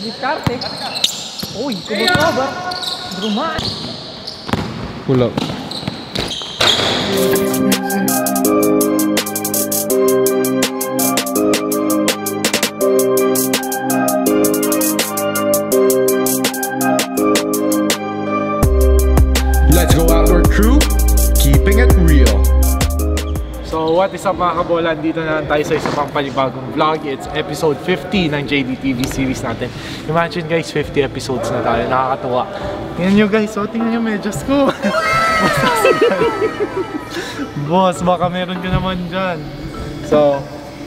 Diskarte. Uy, kumot ba? Druma. Pull up. What is up mga kabolan? Dito na lang tayo sa isa pang panibagong vlog. It's episode 50 ng JDTV series natin. Imagine guys, 50 episodes na tayo. Nakakatuwa. Tingnan nyo guys, oh, tingnan nyo medyas ko. Boss, baka meron ka naman dyan. So,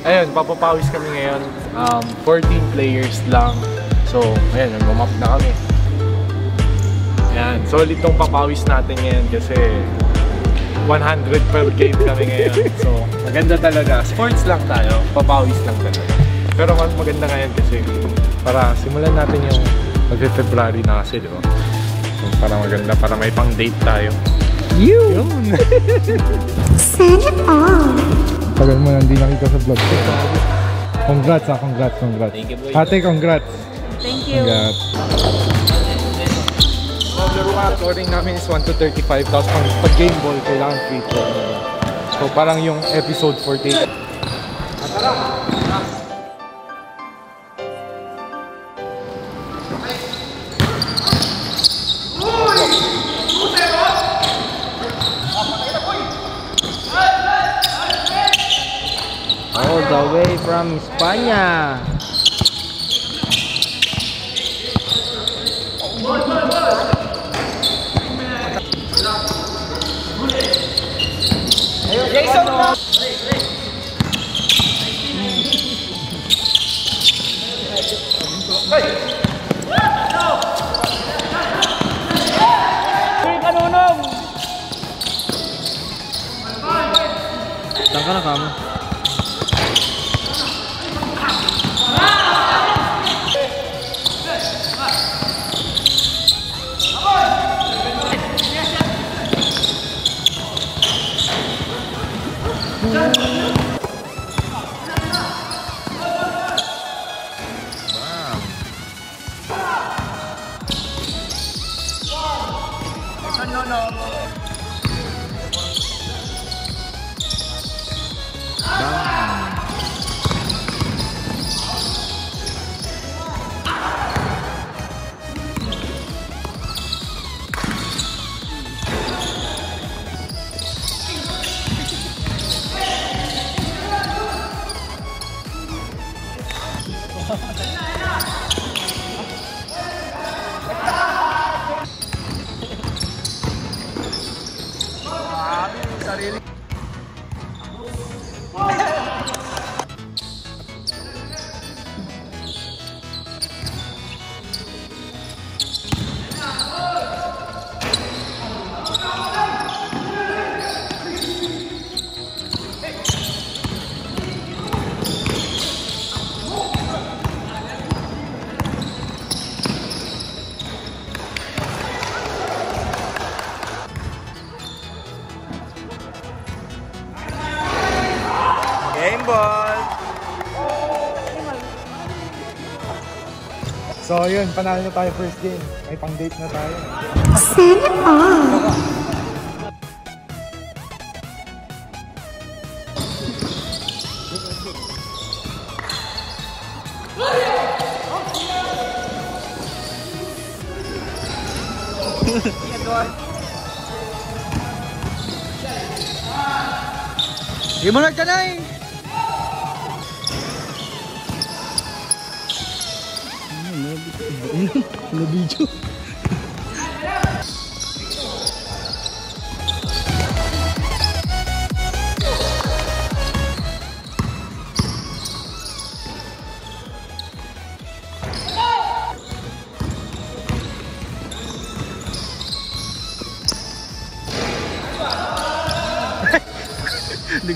ayun, papapawis kami ngayon. Um, 14 players lang. So, ayun, nag-map na kami. Yan, solid tong papawis natin ngayon kasi 100 per game kami ngayon. So, maganda talaga. Sports lang tayo, papawis lang talaga. Pero mas maganda ngayon kasi para simulan natin yung mag-February na kasi, di ba? So, para maganda, para may pang date tayo. You! Yun! Tagal mo na hindi nakita sa vlog ko. Congrats ah, congrats, congrats. Thank you, boy. Ate, congrats. Thank you. Congrats. Laro nga, scoring namin is 1 to 35 tapos pag, pag game ball, kailangan free throw. So parang yung episode 48. All the way from Espanya. Saan ka na kamo? So yun, panalo na tayo first game. May pang date na tayo. Di mo nagtanay. Hindi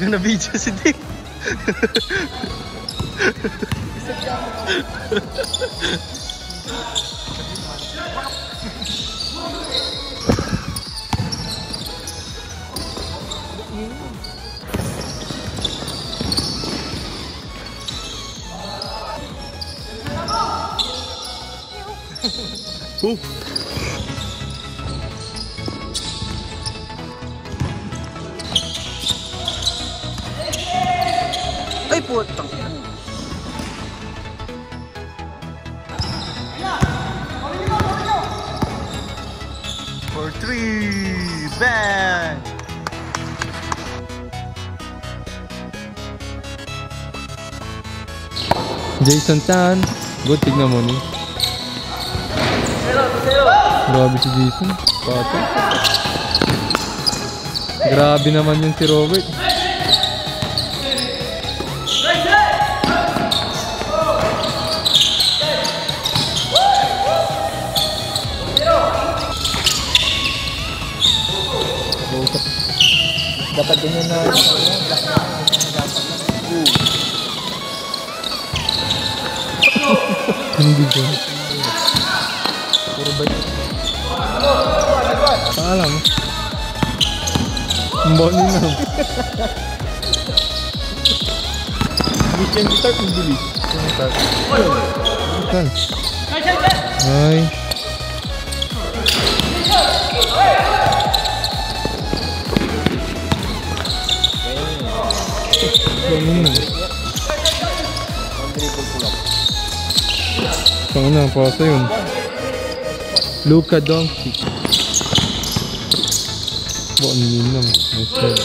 ko na video si Dick. Oh! Putang. For three, bang! Jason Tan. Good, tignan mo ni. Grabe si Jason. Pato. Grabe naman yun si Robert. Dapat din yun na... Hindi ko. Puro ba yun? Alam. Ang bawin na. Mission start, ang bilis. Kan. Ay. Ano na? Saan na? Pasa yun. Luka Doncic. Buwan ninam. Nice try.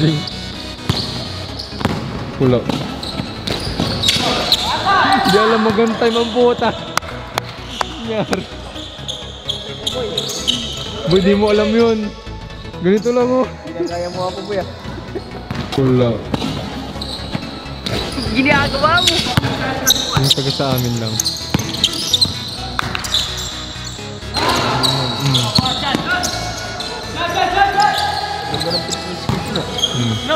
Ding. Pula. Hindi alam magantay man puta. Nyar. Boy, di mo alam yun. Ganito lang oh. Kaya mo ako, kuya. Pula. Ginagawa mo! Yung taga sa amin lang. Mm.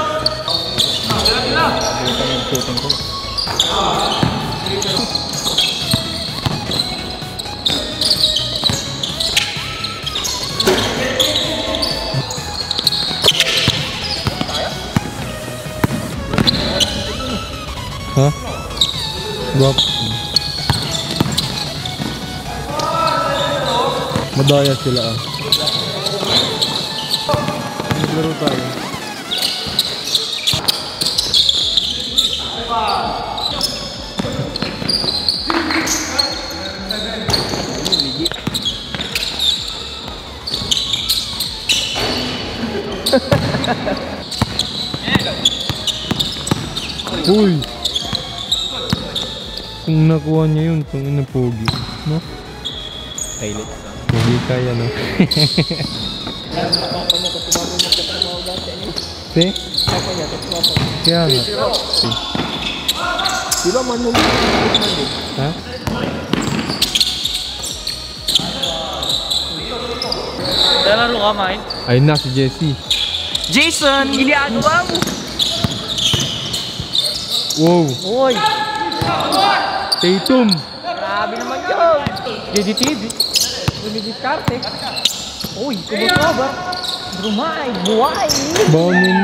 Ha? Guwapo. Madaya sila ah. Naglaro tayo. Uy! Kung nakuha niya yun, kung ina pogi. No? Highlights na. Pogi kaya, no? Si? Kaya nga. Si. Di ba man mo Ha? Lalaro ka, Mike? Ayun na si Jessie. Jason, ginagawa mo! Wow! Uy! Tatum! Grabe naman yun! JDTV. Dumidiskarte. Uy, kumusoba. Drumay, buhay. Bonin!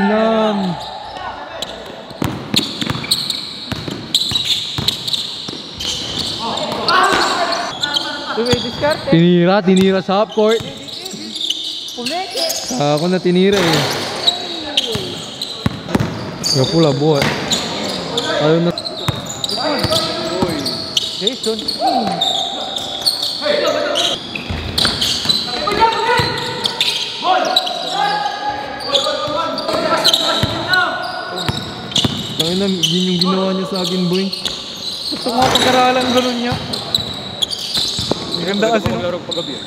Dumidiskarte. Tinira, tinira sa half court. Pumeke. Ako na tinira eh. Kaya pula buhat. Ayaw na. Jason. Tangin na, yun yung ginawa niya sa akin, boy. Gusto mo pag-aralan ganun niya. Maganda kasi. Laro paggabi.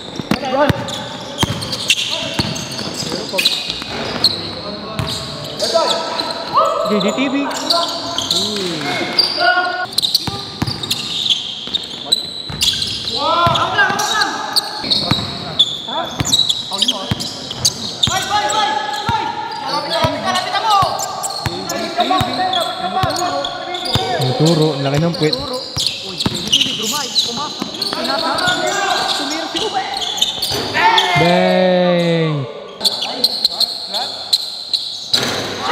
JDTV. Ang Turo, laki ng puwit. Bang!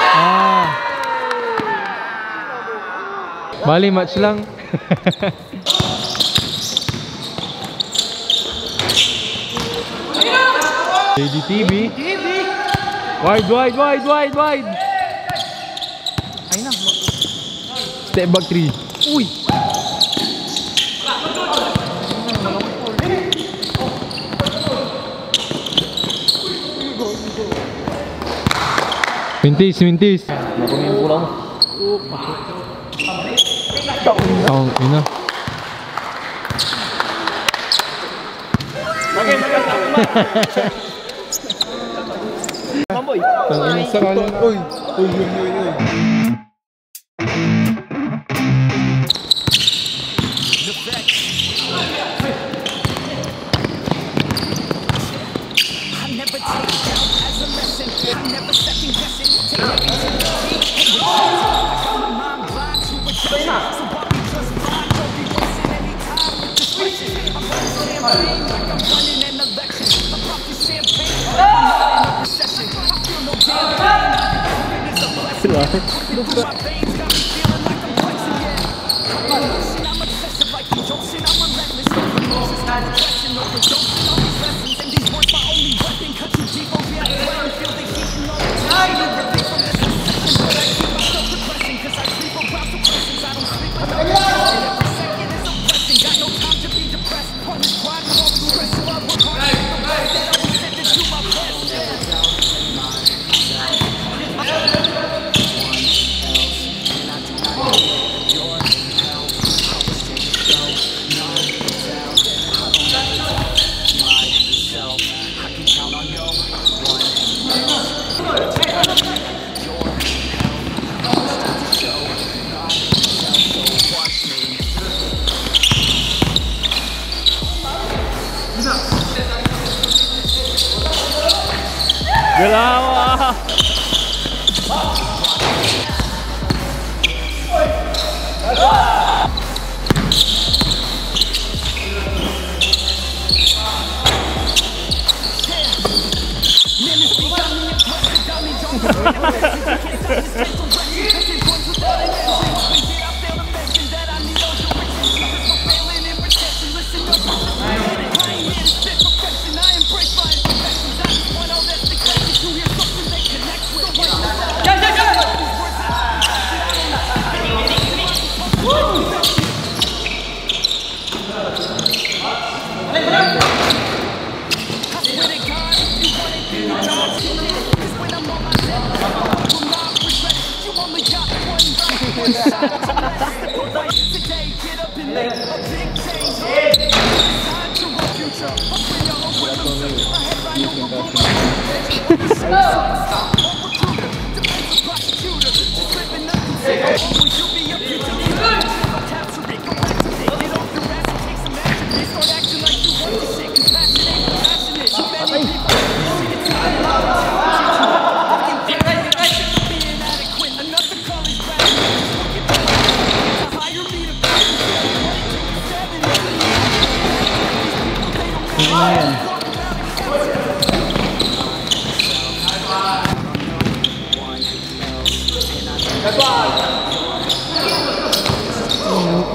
Ah. Bali, match lang. JDTV. Wide, wide, wide, wide, wide. Ay na. Step back 3. Uy! Mintis, mintis. Marumi yung pula mo. Oh, yun na. Mamboy! Ang ina sa kanan. Uy, uy, uy, uy, uy. すごい。别拉我！哈哈哈哈哈！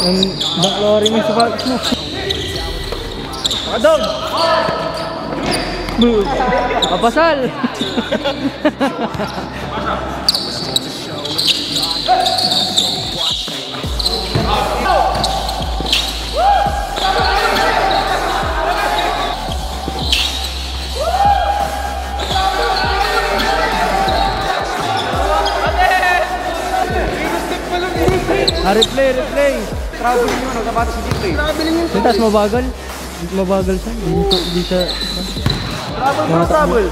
Ang baklori mo sa pag mo. Adog! Papasal! Ah, replay, replay. Traveling yun. Nagtabata si replay. Traveling yun. Tapos mabagal. Mabagal siya. Hindi, siya. Travel bro, travel.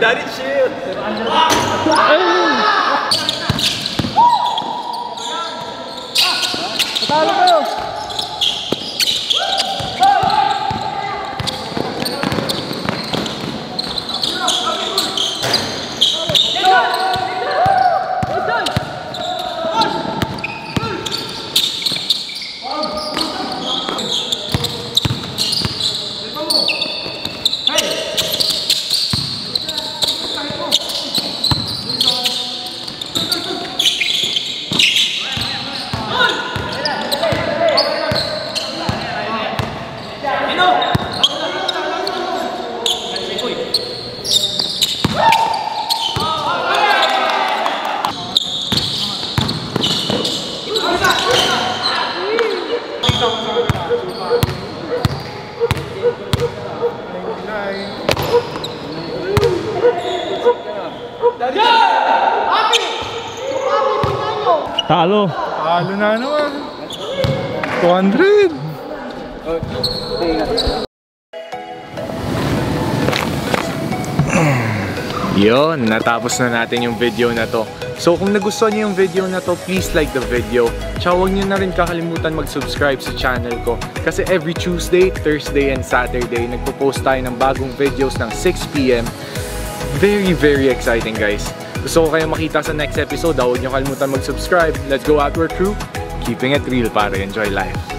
Dari tiro. Cuidado, meu. Vamos! Talo. Talo na naman. 200! Yon, natapos na natin yung video na to. So kung nagustuhan niyo yung video na to, please like the video. Tsaka huwag niyo na rin kakalimutan mag-subscribe sa channel ko. Kasi every Tuesday, Thursday, and Saturday, nagpo-post tayo ng bagong videos ng 6pm. Very, very exciting guys. Gusto ko kayo makita sa next episode. Huwag niyo kalimutan mag-subscribe. Let's go Outward Crew. Keeping it real para enjoy life.